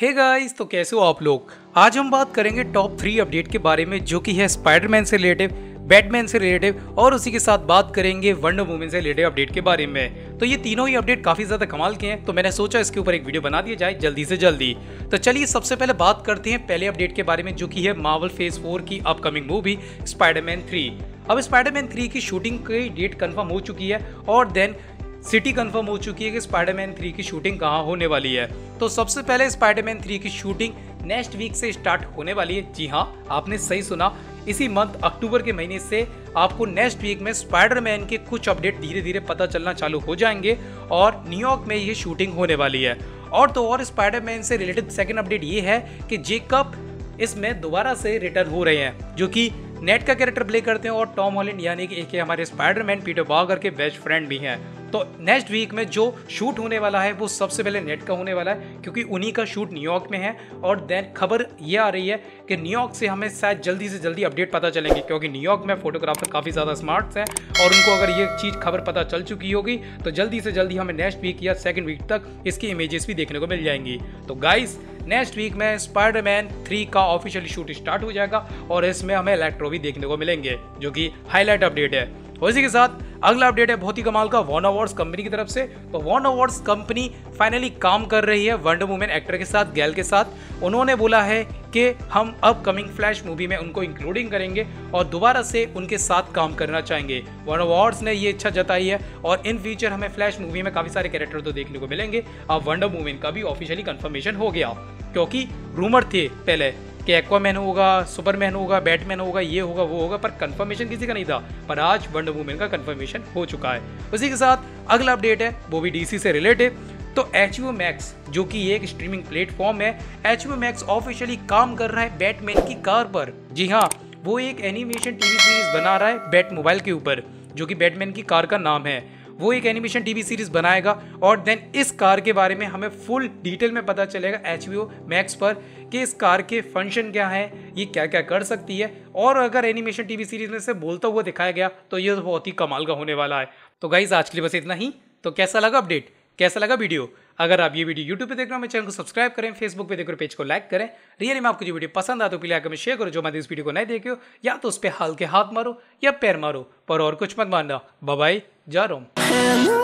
Hey guys तो कैसे हो आप लोग? आज हम बात करेंगे टॉप थ्री अपडेट के बारे में, जो कि है स्पाइडरमैन से रिलेटिव बैटमैन से रिलेटिव और उसी के साथ बात करेंगे वंडर वुमेन से रिलेटिव अपडेट के बारे में। तो ये तीनों ही अपडेट काफ़ी ज़्यादा कमाल के हैं तो मैंने सोचा इसके ऊपर एक वीडियो बना दिया जाए जल्दी से जल्दी। तो चलिए सबसे पहले बात करते हैं पहले अपडेट के बारे में, जो कि है मार्वल फ़ेज़ फोर की अपकमिंग मूवी स्पाइडरमैन थ्री अब स्पाइडरमैन थ्री की शूटिंग की डेट कंफर्म हो चुकी है, और देन सिटी कंफर्म हो चुकी है कि स्पाइडरमैन थ्री की शूटिंग कहाँ होने वाली है। तो सबसे पहले स्पाइडरमैन थ्री की शूटिंग नेक्स्ट वीक से स्टार्ट होने वाली है। जी हाँ आपने सही सुना। इसी मंथ अक्टूबर के महीने से आपको नेक्स्ट वीक में स्पाइडरमैन के कुछ अपडेट धीरे धीरे पता चलना चालू हो जाएँगे और न्यूयॉर्क में ये शूटिंग होने वाली है। और तो और स्पाइडरमैन से रिलेटेड सेकेंड अपडेट ये है कि जेकब इसमें दोबारा से रिटर्न हो रहे हैं, जो कि नेट का कैरेक्टर प्ले करते हैं और टॉम हॉलैंड यानी कि एक हमारे स्पाइडरमैन पीटर बागर के बेस्ट फ्रेंड भी हैं। तो नेक्स्ट वीक में जो शूट होने वाला है, वो सबसे पहले नेट का होने वाला है क्योंकि उन्हीं का शूट न्यूयॉर्क में है और देन खबर ये आ रही है कि न्यूयॉर्क से हमें शायद जल्दी से जल्दी अपडेट पता चलेंगे क्योंकि न्यूयॉर्क में फोटोग्राफर काफ़ी ज़्यादा स्मार्ट हैं और उनको अगर ये चीज़ खबर पता चल चुकी होगी तो जल्दी से जल्दी हमें नेक्स्ट वीक या सेकेंड वीक तक इसकी इमेजेस भी देखने को मिल जाएँगी। तो गाइस नेक्स्ट वीक में स्पाइडरमैन थ्री का ऑफिशियल शूट स्टार्ट हो जाएगा और इसमें हमें इलेक्ट्रो भी देखने को मिलेंगे, जो कि हाईलाइट अपडेट है। उसी के साथ अगला अपडेट है बहुत ही कमाल का वन अवार्ड्स कंपनी की तरफ़ से। तो वन अवार्ड्स कंपनी फाइनली काम कर रही है वंडर वुमेन एक्टर के साथ गैल के साथ। उन्होंने बोला है कि हम अपकमिंग फ्लैश मूवी में उनको इंक्लूडिंग करेंगे और दोबारा से उनके साथ काम करना चाहेंगे। वन अवार्ड्स ने ये इच्छा जताई है और इन फ्यूचर हमें फ्लैश मूवी में काफ़ी सारे कैरेक्टर तो देखने को मिलेंगे। अब वंडर वुमेन का भी ऑफिशियली कंफर्मेशन हो गया, क्योंकि रूमर थे पहले। कि एक्वामैन होगा सुपरमैन होगा बैटमैन होगा, ये होगा, वो होगा, पर कंफर्मेशन किसी का नहीं था। पर आज वंडर वुमेन का कंफर्मेशन हो चुका है। उसी के साथ अगला अपडेट है, वो भी डीसी से रिलेटेड तो एच मैक्स जो कि एक स्ट्रीमिंग प्लेटफॉर्म है एच मैक्स ऑफिशियली काम कर रहा है बैटमैन की कार पर। जी हाँ वो एक एनिमेशन टीवी सीरीज़ बना रहा है बैट मोबाइल के ऊपर, जो कि बैटमैन की कार का नाम है। वो एक एनिमेशन टीवी सीरीज़ बनाएगा और देन इस कार के बारे में हमें फुल डिटेल में पता चलेगा एच मैक्स पर कि इस कार के फ़ंक्शन क्या है, ये क्या क्या कर सकती है। और अगर एनिमेशन टीवी सीरीज़ में से बोलता हुआ दिखाया गया तो ये बहुत ही कमाल का होने वाला है। तो गाइज़ आज के लिए बस इतना ही। तो कैसा लगा अपडेट कैसा लगा वीडियो? अगर आप ये वीडियो यूट्यूब पे देख रहे हो मेरे चैनल को सब्सक्राइब करें फेसबुक पे देख रहे पेज को लाइक करें। रियली में आपको जो वीडियो पसंद आता तो प्लीज़ आकर शेयर करो। जो मैं इस वीडियो को नहीं देखे हो, या तो उस पर हल्के हाथ मारो या पैर मारो, पर और कुछ मत मानना। बाय जा रहा